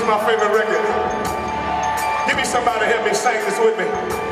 my favorite record. Give me somebody to help me sing this with me.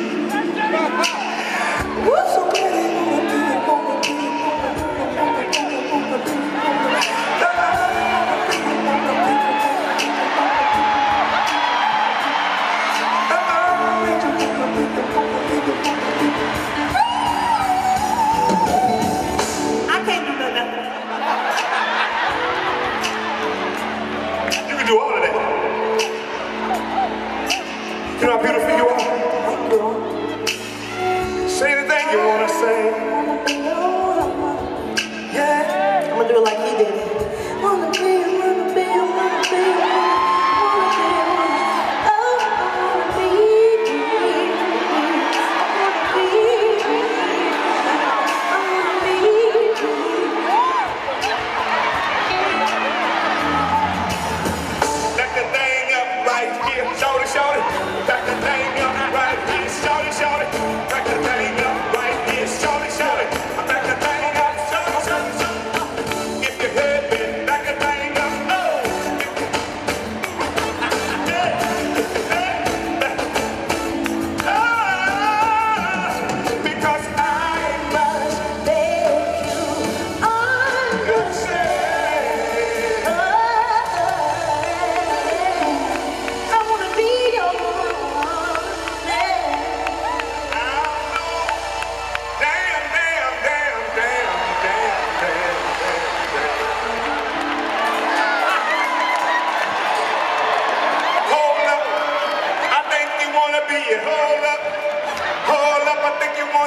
do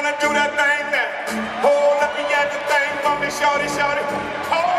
that thing now. Hold up, you got the thing from me, shorty, shorty. Hold